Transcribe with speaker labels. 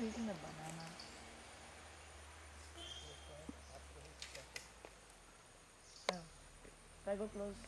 Speaker 1: are eating the banana. Oh. If I go close.